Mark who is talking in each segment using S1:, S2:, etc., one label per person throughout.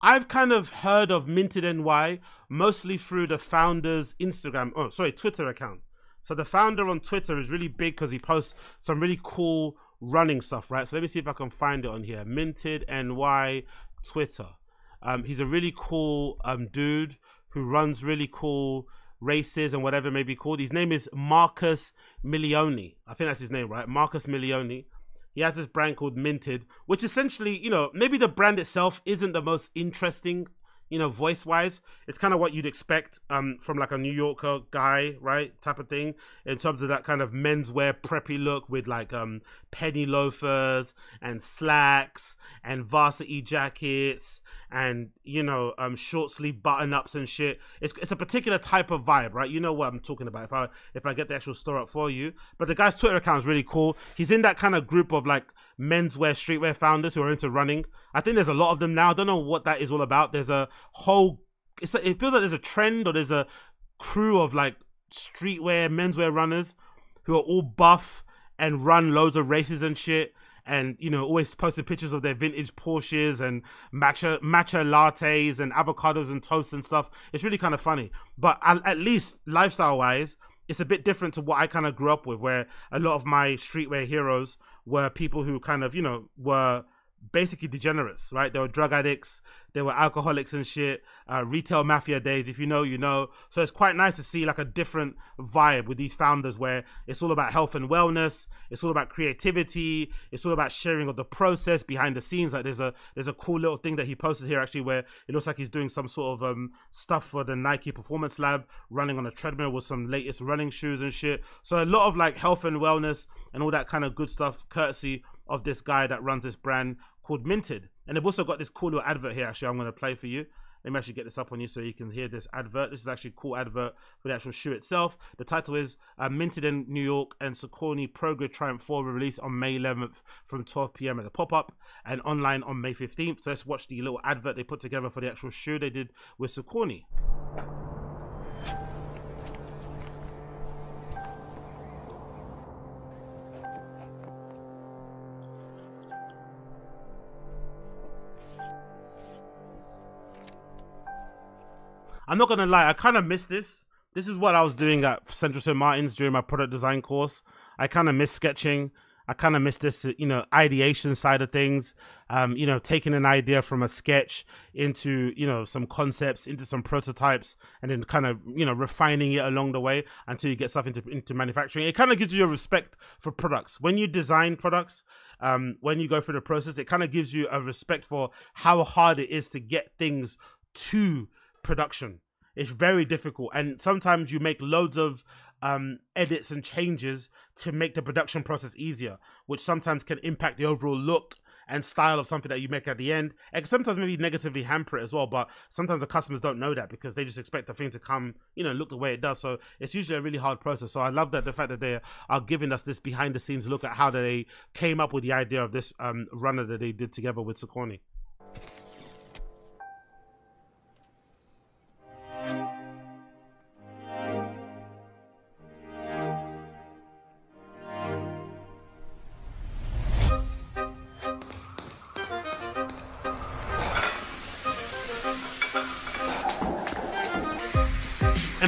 S1: I've kind of heard of Minted NY mostly through the founder's Instagram, oh, sorry, Twitter account. So the founder on Twitter is really big because he posts some really cool running stuff, right? So let me see if I can find it on here. Minted NY Twitter. Um, he's a really cool um, dude who runs really cool races and whatever may be called. His name is Marcus Milione. I think that's his name, right? Marcus Milione. He has this brand called Minted, which essentially, you know, maybe the brand itself isn't the most interesting you know, voice wise, it's kind of what you'd expect um, from like a New Yorker guy, right? Type of thing in terms of that kind of menswear preppy look with like um, penny loafers and slacks and varsity jackets and you know um, short sleeve button ups and shit. It's it's a particular type of vibe, right? You know what I'm talking about. If I if I get the actual store up for you, but the guy's Twitter account is really cool. He's in that kind of group of like menswear streetwear founders who are into running. I think there's a lot of them now. I don't know what that is all about. There's a whole. It's a, it feels like there's a trend or there's a crew of like streetwear menswear runners who are all buff and run loads of races and shit and you know always posting pictures of their vintage Porsches and matcha matcha lattes and avocados and toast and stuff. It's really kind of funny, but at, at least lifestyle wise, it's a bit different to what I kind of grew up with, where a lot of my streetwear heroes were people who kind of, you know, were basically degenerates, right? They were drug addicts, they were alcoholics and shit, uh, retail mafia days. If you know, you know. So it's quite nice to see like a different vibe with these founders where it's all about health and wellness, it's all about creativity, it's all about sharing of the process behind the scenes. Like there's a there's a cool little thing that he posted here actually where it looks like he's doing some sort of um stuff for the Nike Performance Lab, running on a treadmill with some latest running shoes and shit. So a lot of like health and wellness and all that kind of good stuff, courtesy of this guy that runs this brand called Minted. And they've also got this cool little advert here, actually, I'm going to play for you. Let me actually get this up on you so you can hear this advert. This is actually a cool advert for the actual shoe itself. The title is uh, Minted in New York and Saucony Pro Grid Triumph 4 released on May 11th from 12 p.m. at the pop up and online on May 15th. So let's watch the little advert they put together for the actual shoe they did with Saucony. I'm not gonna lie, I kind of miss this. This is what I was doing at Central St. Martin's during my product design course. I kind of miss sketching. I kind of miss this, you know, ideation side of things. Um, you know, taking an idea from a sketch into, you know, some concepts, into some prototypes, and then kind of, you know, refining it along the way until you get stuff into, into manufacturing. It kind of gives you a respect for products. When you design products, um, when you go through the process, it kind of gives you a respect for how hard it is to get things to production. It's very difficult, and sometimes you make loads of um, edits and changes to make the production process easier, which sometimes can impact the overall look and style of something that you make at the end. And sometimes maybe negatively hamper it as well. But sometimes the customers don't know that because they just expect the thing to come, you know, look the way it does. So it's usually a really hard process. So I love that the fact that they are giving us this behind the scenes look at how they came up with the idea of this um, runner that they did together with Saucony.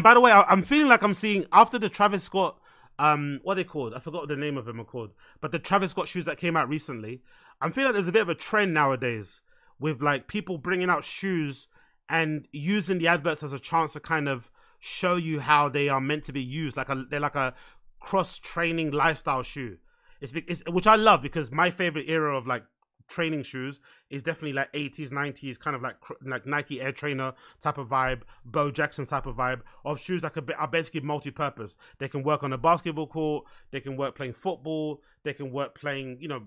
S1: And by the way, I, am feeling like I'm seeing after the Travis Scott, um, what they called? I forgot the name of them are called, but the Travis Scott shoes that came out recently. I'm feeling like there's a bit of a trend nowadays with like people bringing out shoes and using the adverts as a chance to kind of show you how they are meant to be used. Like a they're like a cross training lifestyle shoe. It's, it's which I love because my favorite era of like training shoes is definitely like 80s 90s kind of like like nike air trainer type of vibe bo jackson type of vibe of shoes that could are basically multi-purpose. They can work on a basketball court they can work playing football they can work playing you know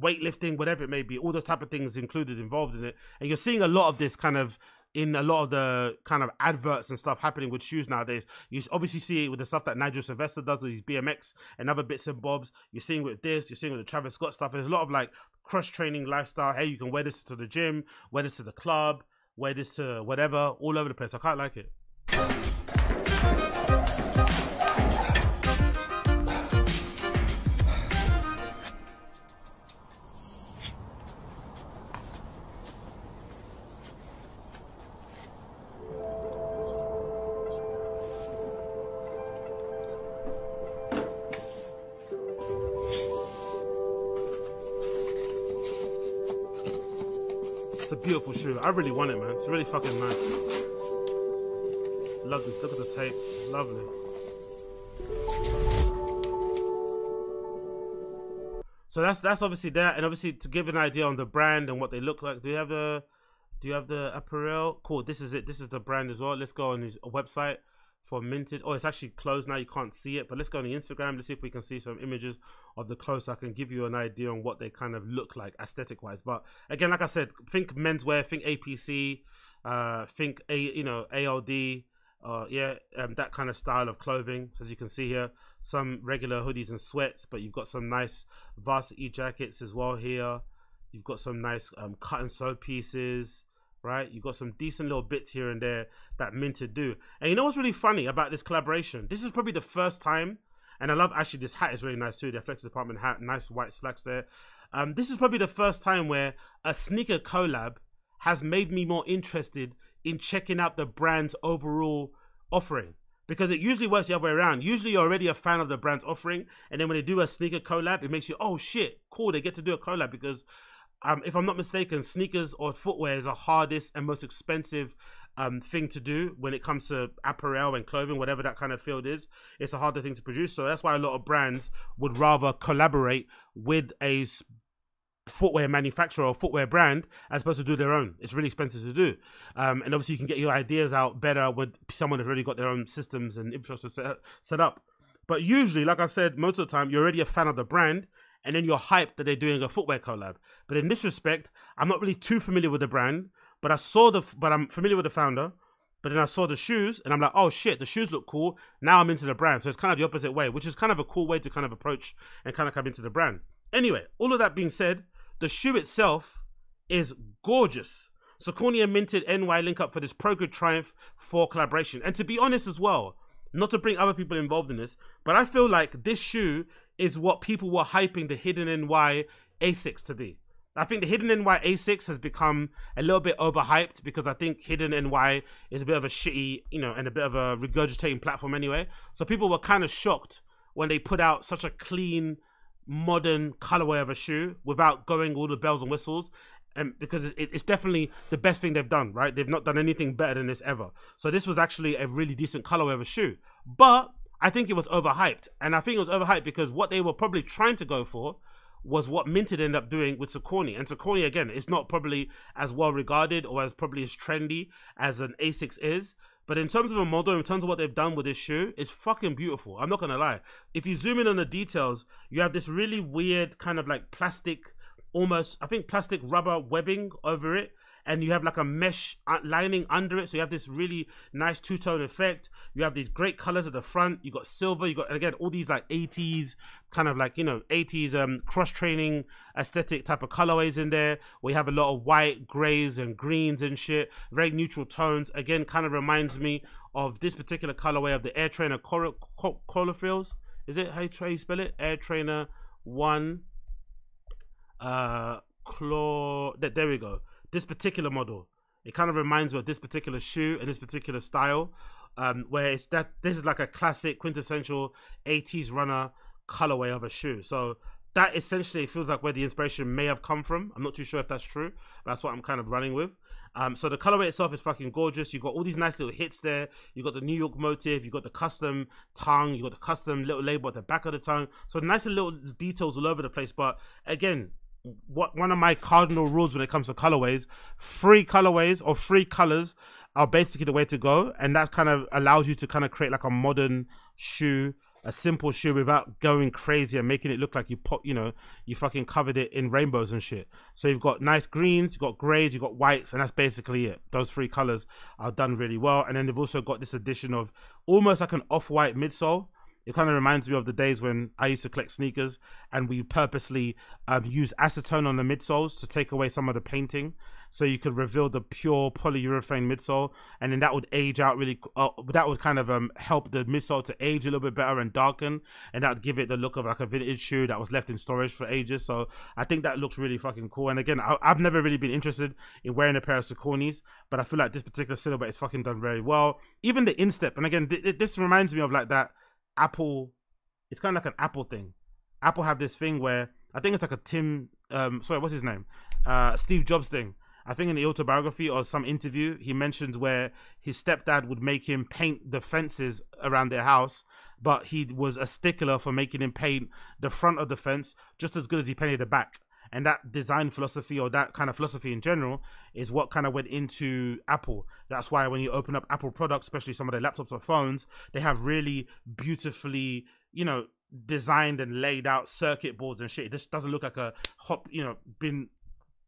S1: weightlifting whatever it may be all those type of things included involved in it. And you're seeing a lot of this kind of in a lot of the kind of adverts and stuff happening with shoes nowadays. You obviously see it with the stuff that Nigel Sylvester does with his BMX and other bits and bobs. You're seeing with this, you're seeing with the Travis Scott stuff. There's a lot of like cross training lifestyle. Hey, you can wear this to the gym, wear this to the club, wear this to whatever, all over the place. I quite like it. Beautiful shoe. I really want it, man. It's really fucking nice. Love this. Look at the tape. Lovely. So that's that's obviously that, and obviously to give an idea on the brand and what they look like. Do you have the Do you have the apparel? Cool. This is it. This is the brand as well. Let's go on his website for minted. Oh, it's actually closed now. You can't see it, but let's go on the Instagram. Let's see if we can see some images of the clothes. So I can give you an idea on what they kind of look like aesthetic wise. But again, like I said, think menswear, think APC, uh, think a you know ALD, uh, yeah, um, that kind of style of clothing. As you can see here, some regular hoodies and sweats, but you've got some nice varsity jackets as well here. You've got some nice um, cut and sew pieces right? You've got some decent little bits here and there that Minted do. And you know what's really funny about this collaboration? This is probably the first time, and I love actually this hat is really nice too. The Flex Department hat, nice white slacks there. Um, this is probably the first time where a sneaker collab has made me more interested in checking out the brand's overall offering. Because it usually works the other way around. Usually you're already a fan of the brand's offering, and then when they do a sneaker collab, it makes you, oh shit, cool, they get to do a collab because um, if I'm not mistaken, sneakers or footwear is the hardest and most expensive um, thing to do when it comes to apparel and clothing, whatever that kind of field is. It's a harder thing to produce. So that's why a lot of brands would rather collaborate with a footwear manufacturer or footwear brand as opposed to do their own. It's really expensive to do. Um, and obviously, you can get your ideas out better with someone who's already got their own systems and infrastructure set, set up. But usually, like I said, most of the time, you're already a fan of the brand and then you're hyped that they're doing a footwear collab. But in this respect, I'm not really too familiar with the brand, but I saw the, but I'm familiar with the founder. But then I saw the shoes, and I'm like, oh shit, the shoes look cool. Now I'm into the brand, so it's kind of the opposite way, which is kind of a cool way to kind of approach and kind of come into the brand. Anyway, all of that being said, the shoe itself is gorgeous. Saucony minted NY link up for this Pro Grid Triumph 4 collaboration. And to be honest as well, not to bring other people involved in this, but I feel like this shoe is what people were hyping the Hidden NY Asics to be. I think the Hidden NY Asics has become a little bit overhyped because I think Hidden NY is a bit of a shitty, you know, and a bit of a regurgitating platform anyway. So people were kind of shocked when they put out such a clean, modern colorway of a shoe without going all the bells and whistles. And because it's definitely the best thing they've done, right? They've not done anything better than this ever. So this was actually a really decent colorway of a shoe. But I think it was overhyped. And I think it was overhyped because what they were probably trying to go for was what Minted ended up doing with Saucony. And Saucony, again, is not probably as well regarded or as probably as trendy as an Asics is. But in terms of a model, in terms of what they've done with this shoe, it's fucking beautiful. I'm not gonna lie. If you zoom in on the details, you have this really weird kind of like plastic, almost I think plastic rubber webbing over it and you have like a mesh lining under it. So you have this really nice two tone effect. You have these great colors at the front. You got silver. You got again all these like 80s kind of like you know 80s um cross training aesthetic type of colorways in there. We have a lot of white, grays, and greens and shit. Very neutral tones. Again, kind of reminds me of this particular colorway of the Air Trainer color Colorfields. Is it how you, how you spell it? Air Trainer One. Uh, claw. There we go this particular model. It kind of reminds me of this particular shoe and this particular style, um, where it's that this is like a classic quintessential 80s runner colorway of a shoe. So that essentially feels like where the inspiration may have come from. I'm not too sure if that's true, that's what I'm kind of running with. Um, so the colorway itself is fucking gorgeous. You got all these nice little hits there. You got the New York motif. You got the custom tongue. You got the custom little label at the back of the tongue. So nice little details all over the place. But again, what one of my cardinal rules when it comes to colorways free colorways or free colors are basically the way to go. And that kind of allows you to kind of create like a modern shoe a simple shoe without going crazy and making it look like you pop you know you fucking covered it in rainbows and shit. So you've got nice greens you've got grays you've got whites and that's basically it. Those three colors are done really well. And then they've also got this addition of almost like an off-white midsole it kind of reminds me of the days when I used to collect sneakers and we purposely um, use acetone on the midsoles to take away some of the painting so you could reveal the pure polyurethane midsole. And then that would age out really uh, that would kind of um, help the midsole to age a little bit better and darken. And that would give it the look of like a vintage shoe that was left in storage for ages. So i think that looks really fucking cool. And again I, have never really been interested in wearing a pair of Sauconys but i feel like this particular silhouette is fucking done very well. Even the instep and again th- th- this reminds me of like that Apple, it's kind of like an Apple thing. Apple have this thing where I think it's like a Tim, um, sorry, what's his name? Uh, Steve Jobs thing. I think in the autobiography or some interview, he mentioned where his stepdad would make him paint the fences around their house, but he was a stickler for making him paint the front of the fence just as good as he painted the back. And that design philosophy or that kind of philosophy in general is what kind of went into Apple. That's why when you open up Apple products, especially some of their laptops or phones, they have really beautifully, you know, designed and laid out circuit boards and shit. It just doesn't look like a hop, you know, been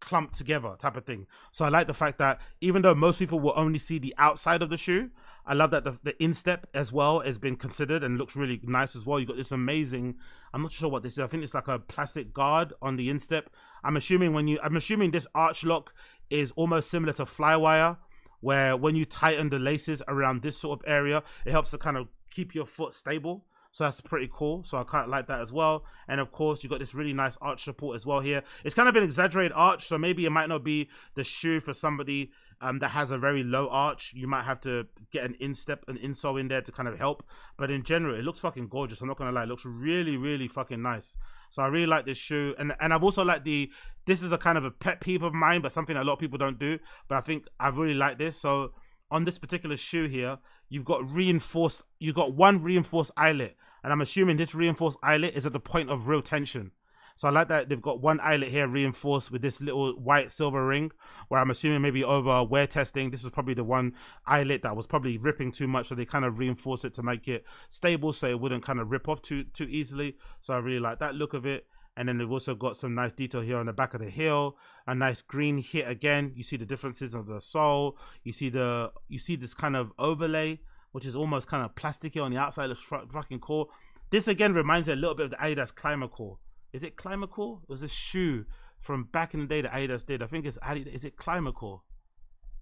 S1: clumped together type of thing. So I like the fact that even though most people will only see the outside of the shoe, I love that the, the instep as well has been considered and looks really nice as well. You've got this amazing. I'm not sure what this is. I think it's like a plastic guard on the instep. I'm assuming when you. I'm assuming this arch lock is almost similar to Flywire, where when you tighten the laces around this sort of area, it helps to kind of keep your foot stable. So that's pretty cool. So I quite like that as well. And of course, you got this really nice arch support as well here. It's kind of an exaggerated arch, so maybe it might not be the shoe for somebody um, that has a very low arch. You might have to get an instep, an insole in there to kind of help. But in general, it looks fucking gorgeous. I'm not gonna lie, it looks really, really fucking nice. So I really like this shoe, and and I've also like the. This is a kind of a pet peeve of mine, but something a lot of people don't do. But I think I really like this. So on this particular shoe here, you've got reinforced. You've got one reinforced eyelet, and I'm assuming this reinforced eyelet is at the point of real tension. So I like that they've got one eyelet here reinforced with this little white silver ring, where I'm assuming maybe over wear testing, this is probably the one eyelet that was probably ripping too much, so they kind of reinforced it to make it stable, so it wouldn't kind of rip off too too easily. So I really like that look of it. And then they've also got some nice detail here on the back of the heel, a nice green hit again. You see the differences of the sole. You see the you see this kind of overlay, which is almost kind of plasticky on the outside. Looks fucking cool. This again reminds me a little bit of the Adidas Climacore is it Climacore? It was a shoe from back in the day that Adidas did. I think it's Adidas. Is it Climacore?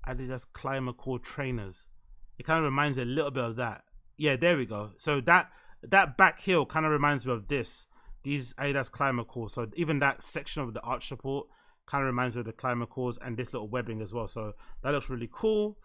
S1: Adidas Climacore trainers. It kind of reminds me a little bit of that. Yeah, there we go. So that that back heel kind of reminds me of this. These Adidas Climacore. So even that section of the arch support kind of reminds me of the Climacores and this little webbing as well. So that looks really cool.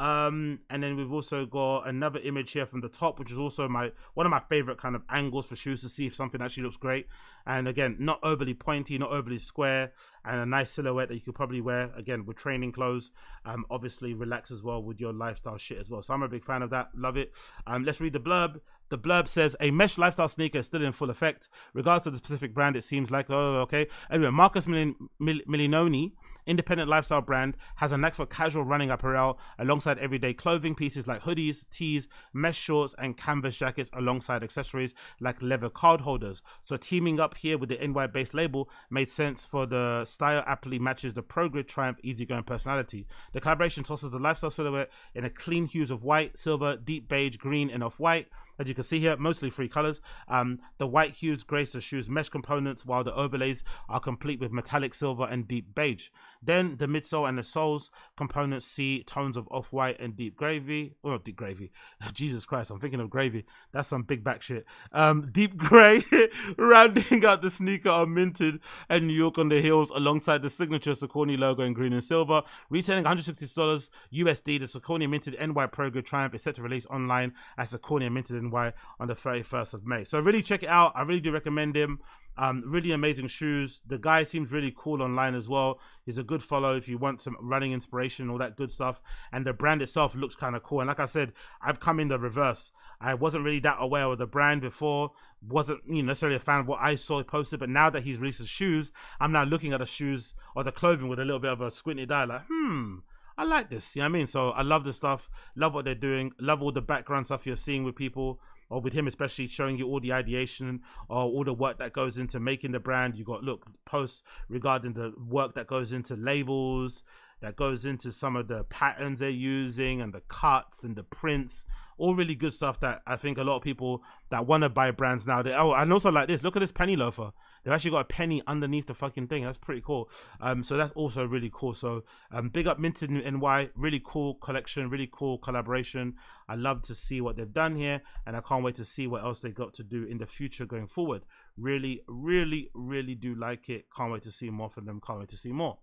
S1: Um, and then we've also got another image here from the top, which is also my one of my favorite kind of angles for shoes to see if something actually looks great. And again, not overly pointy, not overly square, and a nice silhouette that you could probably wear again with training clothes. Um, obviously relax as well with your lifestyle shit as well. So I'm a big fan of that. Love it. Um, let's read the blurb. The blurb says a mesh lifestyle sneaker is still in full effect, regardless of the specific brand. It seems like oh okay. Anyway, Marcus Milin- Mil- Milinoni independent lifestyle brand has a knack for casual running apparel alongside everyday clothing pieces like hoodies, tees, mesh shorts, and canvas jackets alongside accessories like leather card holders. So teaming up here with the NY based label made sense for the style aptly matches the Pro Grid Triumph easygoing personality. The collaboration tosses the lifestyle silhouette in a clean hues of white, silver, deep beige, green, and off white as you can see here, mostly three colors. Um, the white hues grace the shoes mesh components, while the overlays are complete with metallic silver and deep beige. Then the midsole and the soles components see tones of off-white and deep gravy. Well, not deep gravy. Jesus Christ, I'm thinking of gravy. That's some big back shit. Um, deep gray, rounding out the sneaker are minted and New York on the heels alongside the signature Saucony logo in green and silver. Retailing $160 USD, the Saucony minted NY Pro Grid Triumph is set to release online as Saucony minted NY on the 31st of May. So really check it out. I really do recommend him. Um, really amazing shoes. The guy seems really cool online as well. He's a good follow if you want some running inspiration, all that good stuff. And the brand itself looks kind of cool. And like I said, I've come in the reverse. I wasn't really that aware of the brand before. Wasn't you know, necessarily a fan of what I saw posted, but now that he's released his shoes, I'm now looking at the shoes or the clothing with a little bit of a squinted eye, like, hmm, I like this. You know what I mean? So I love the stuff, love what they're doing, love all the background stuff you're seeing with people or with him especially showing you all the ideation or all the work that goes into making the brand. You got look posts regarding the work that goes into labels, that goes into some of the patterns they're using and the cuts and the prints. All really good stuff that I think a lot of people that want to buy brands now. They oh, and also like this. Look at this penny loafer. They've actually got a penny underneath the fucking thing. That's pretty cool. Um, so that's also really cool. So um, big up Minted and NY. Really cool collection. Really cool collaboration. I love to see what they've done here, and I can't wait to see what else they got to do in the future going forward. Really, really, really do like it. Can't wait to see more from them. Can't wait to see more.